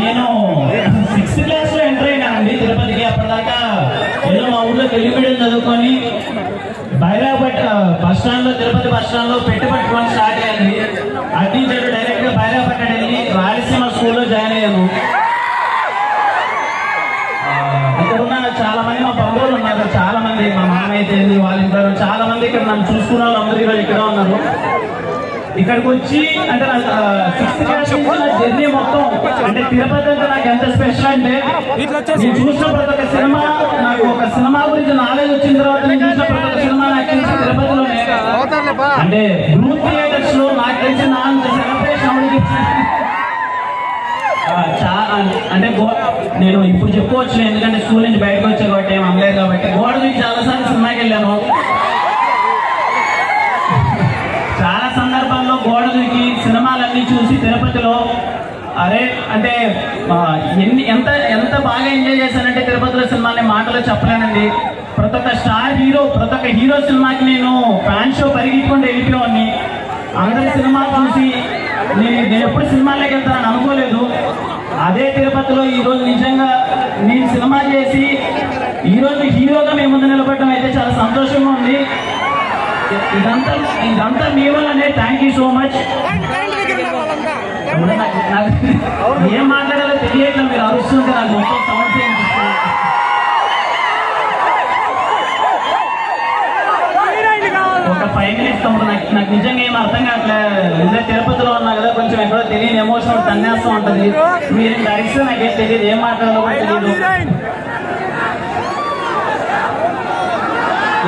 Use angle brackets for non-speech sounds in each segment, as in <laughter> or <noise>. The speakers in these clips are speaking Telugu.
నేను సిక్స్త్ క్లాస్లో ఎంటర్ అయినానండి తిరుపతికి అప్పటిదాకా. ఏదో మా ఊళ్ళో తెలుగు చదువుకొని బైరాపట్ బస్ స్టాండ్లో తిరుపతి బస్ స్టాండ్లో పెట్టి పట్టుకొని స్టార్ట్ అయ్యింది. అటు నుంచి డైరెక్ట్గా బైరాపట్నం వెళ్ళి రాయలసీమ స్కూల్లో జాయిన్ అయ్యాను. ఇక్కడ ఉన్న చాలా మంది మా బంధువులు ఉన్నారు చాలా మంది మా మామ అయితే వాళ్ళు వాళ్ళ ఇంట్లో చాలా మంది ఇక్కడ నన్ను చూసుకున్న వాళ్ళందరూ ఈరోజు ఇక్కడ ఉన్నారు. ఇక్కడికి వచ్చి అంటే సిక్స్త్ క్లాస్ నుంచి జర్నీ మొత్తం అంటే తిరుపతి అంటే నాకు ఎంత స్పెషల్ అంటే నేను చూసిన ప్రతి ఒక్క సినిమా నాకు ఒక సినిమా గురించి నాలెడ్జ్ వచ్చిన తర్వాత నేను చూసిన ప్రతి ఒక్క సినిమా నాకు తెలిసి తిరుపతిలోనే. అంటే బ్లూ థియేటర్స్లో నాకు తెలిసి నా సెలబ్రేషన్ అంటే నేను ఇప్పుడు చెప్పుకోవచ్చు ఎందుకంటే స్కూల్ నుంచి బయటకు వచ్చా కాబట్టి ఏం అనలేదు కాబట్టి గోడ నుంచి చాలా సార్లు సినిమాకి వెళ్ళాను. చూసి తిరుపతిలో అరే అంటే ఎన్ని ఎంత ఎంత బాగా ఎంజాయ్ చేశానంటే తిరుపతిలో సినిమాని మాటలో చెప్పలేనండి. ప్రతి ఒక్క స్టార్ హీరో ప్రతి ఒక్క హీరో సినిమాకి నేను ఫ్యాన్ షో పరిగెత్తుకుంటూ వెళ్ళిపోయేవాడిని. అందరి సినిమా చూసి నేను నేను ఎప్పుడు సినిమాలోకి వెళ్తానని అనుకోలేదు. అదే తిరుపతిలో ఈరోజు నిజంగా నేను సినిమా చేసి ఈరోజు హీరోగా మేము ముందు నిలబడడం అయితే చాలా సంతోషంగా ఉంది. ఇదంతా ఇదంతా మీ వల్లనే. థ్యాంక్ యూ సో మచ్ ఏం మాట్లాడాలో తెలియట్లేదు మీరు అరుస్తుంటే నాకు మొత్తం సమస్య అనిపిస్తుంది ఒక ఫైవ్ మినిట్స్ తమ్ముడు నాకు నాకు నిజంగా ఏం అర్థం కావట్లేదు నిజంగా తిరుపతిలో ఉన్నా కదా కొంచెం ఎక్కడో తెలియని ఎమోషన్ తన్నేస్తూ ఉంటది మీరు డైరెక్ట్ నాకేం తెలియదు ఏం మాట్లాడాలో కూడా తెలియదు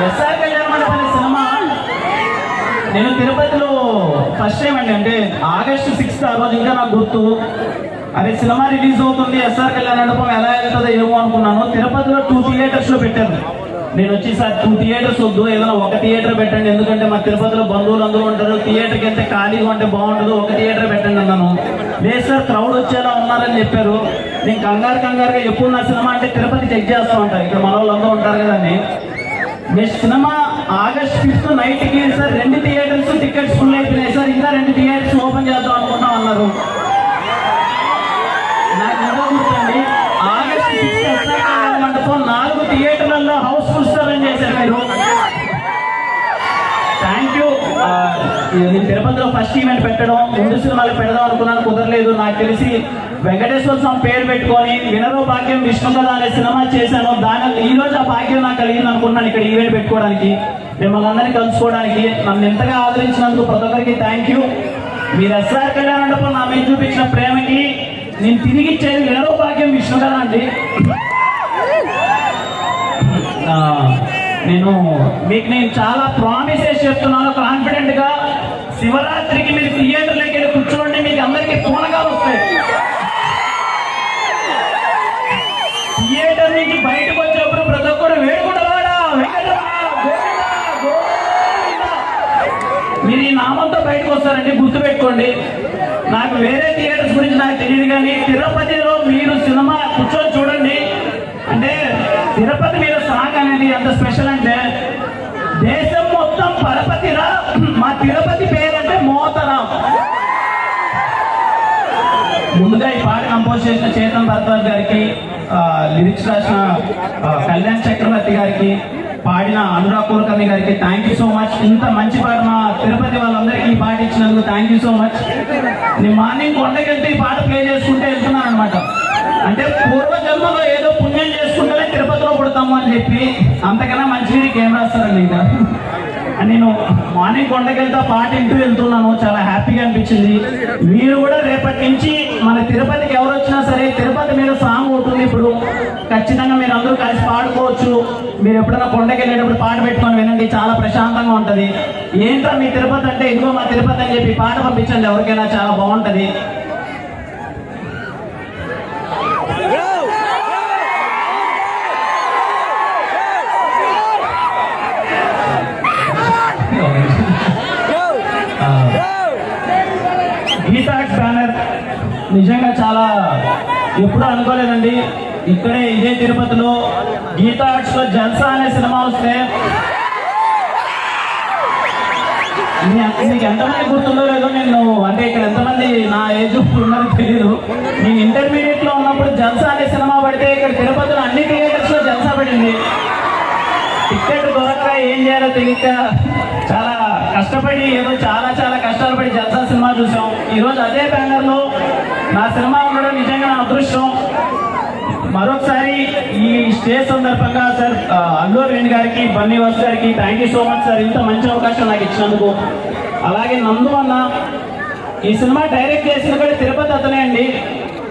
ఎస్ఆర్ కళ్యాణ మండపం అనే సినిమా నేను తిరుపతిలో ఫస్ట్ టైం అండి. అంటే ఆగస్టు సిక్స్త్ ఆ రోజు ఇంకా నాకు గుర్తు. అదే సినిమా రిలీజ్ అవుతుంది. ఎస్ఆర్ కళ్యాణ్ మండపం ఎలా వెళ్తుందో ఏమో అనుకున్నాను. తిరుపతిలో టూ థియేటర్స్లో పెట్టారు నేను వచ్చి సార్ టూ థియేటర్స్ వద్దు. ఏదైనా ఒక థియేటర్ పెట్టండి. ఎందుకంటే మా తిరుపతిలో బంధువులు అందరూ ఉంటారు. థియేటర్కి వెళ్తే ఖాళీగా ఉంటే బాగుంటుంది ఒక థియేటర్ పెట్టండి అన్నాను. లేదు సార్ క్రౌడ్ వచ్చేలా ఉన్నారని చెప్పారు. నేను కంగారు కంగారుగా ఎప్పుడు నా సినిమా అంటే తిరుపతి చెక్ చేస్తూ ఉంటాను ఇక్కడ మన వాళ్ళు అందరూ ఉంటారు కదండి. మీ సినిమా ఆగస్ట్ ఫిఫ్త్ నైట్కి సార్ రెండు థియేటర్స్ టికెట్స్ ఫుల్ అయిపోయినాయి సార్. ఇంకా రెండు థియేటర్స్ ఓపెన్ చేద్దాం అనుకుంటాం అన్నారు. నాకు ఇంకా ఆగస్ట్ మండపం నాలుగు థియేటర్లలో హౌస్ ఫుల్ అని చేశారు మీరు. థ్యాంక్ యూ నేను తిరుపతిలో ఫస్ట్ ఈవెంట్ పెట్టడం ముందు సినిమాలు పెడదాం అనుకున్నాను కుదరలేదు. నాకు తెలిసి వెంకటేశ్వర స్వామి పేరు పెట్టుకొని వినరో భాగ్యం విష్ణు కథ అనే సినిమా చేశాను. దాని ఈ రోజు ఆ భాగ్యం నాకు కలిగింది అనుకున్నాను ఇక్కడ ఈవెంట్ పెట్టుకోవడానికి. మిమ్మల్ని అందరినీ కలుసుకోవడానికి నన్ను ఎంతగా ఆదరించినందుకు ప్రతి ఒక్కరికి థ్యాంక్ యూ మీరు ఎస్ఆర్ కళ్యాణ్ మండపం నా మీద చూపించిన ప్రేమకి నేను తిరిగి ఇచ్చేది వినరో భాగ్యం విష్ణు అండి? నేను మీకు నేను చాలా ప్రామిసెస్ చెప్తున్నాను కాన్ఫిడెంట్గా. శివరాత్రికి మీరు థియేటర్లోకి వెళ్ళి కూర్చోండి మీకు అందరికీ పూనగా వస్తాయి. ఈ నామంతో బయటకు వస్తారండి గుర్తుపెట్టుకోండి. నాకు వేరే థియేటర్స్ గురించి నాకు తెలియదు కానీ తిరుపతిలో మీరు సినిమా కూర్చొని చూడండి. అంటే తిరుపతి మీద సాంగ్ అనేది ఎంత స్పెషల్ అంటే దేశం మొత్తం పరపతిరా మా తిరుపతి పేరంటే మోతరాం. ముందుగా ఈ పాట కంపోజ్ చేసిన చేతన్ భరద్వాజ్ గారికి లిరిక్స్ రాసిన కళ్యాణ్ చక్రవర్తి గారికి పాడిన అనురాగ్ కులకర్ణి గారికి థ్యాంక్ యూ సో మచ్ ఇంత మంచి పాట మా తిరుపతి వాళ్ళందరికీ ఈ పాట ఇచ్చినందుకు థ్యాంక్ యూ సో మచ్ నేను మార్నింగ్ కొండకెళ్తే ఈ పాట ప్లే చేసుకుంటే వెళ్తున్నాను అనమాట అంటే పూర్వ జన్మలో ఏదో పుణ్యం చేసుకుంటేనే తిరుపతిలో పుడతాము అని చెప్పి అంతకన్నా మంచిది ఏం రాస్తారండి ఇంకా. <laughs> నేను మార్నింగ్ కొండకెళ్తా పాట ఇంటూ వెళ్తున్నాను. చాలా హ్యాపీగా అనిపించింది. మీరు కూడా రేపటి నుంచి మన తిరుపతికి ఎవరు వచ్చినా సరే తిరుపతి మీద సాంగ్ ఉంటుంది ఇప్పుడు. ఖచ్చితంగా మీరు అందరూ కలిసి పాడుకోవచ్చు. మీరు ఎప్పుడైనా కొండకి వెళ్ళేటప్పుడు పాట పెట్టుకొని వినండి చాలా ప్రశాంతంగా ఉంటది. ఏంట్రా మీ తిరుపతి అంటే ఇదిగో మా తిరుపతి అని చెప్పి పాట పంపించండి ఎవరికైనా చాలా బాగుంటది. నిజంగా ఎప్పుడూ అనుకోలేదండి. ఇక్కడే ఇదే తిరుపతిలో గీతా ఆర్ట్స్లో జల్సా అనే సినిమా వస్తే మీకు ఎంతమంది గుర్తుందో లేదో నేను అంటే ఇక్కడ ఎంతమంది నా ఏజ్ ఉన్నారో తెలియదు నేను ఇంటర్మీడియట్లో ఉన్నప్పుడు జల్సా అనే సినిమా పడితే ఇక్కడ తిరుపతిలో అన్ని థియేటర్స్లో జల్సా పడింది టికెట్ దొరక ఏం చేయాలో తెలియక చాలా కష్టపడి ఏదో చాలా చాలా కష్టాలు పడి జల్సా సినిమా చూసాం. ఈరోజు అదే బ్యానర్లో నా సినిమా ఉండడం నిజంగా నా అదృష్టం. మరొకసారి ఈ స్టేజ్ సందర్భంగా సార్ అల్లూర్ అల్లు గారికి బన్నీవాస్ గారికి thank you so much sir. ఇంత మంచి అవకాశం నాకు ఇచ్చినందుకు. అలాగే నందు అన్న ఈ సినిమా డైరెక్ట్ చేసిన కూడా తిరుపతి అతనే అండి.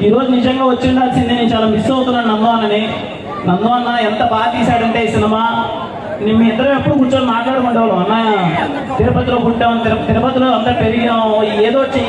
ఈరోజు నిజంగా వచ్చి ఉండాల్సింది నేను చాలా మిస్ అవుతున్నాను నందు అన్నని. నందు అన్న ఎంత బాగా తీశాడంటే ఈ సినిమా. మేము ఇద్దరం ఇద్దరు ఎప్పుడు కూర్చొని మాట్లాడుకుంటాం అన్న తిరుపతిలో పుట్టాం తిరుపతిలో అంతా పెరిగాం ఏదో చెయ్యాలి.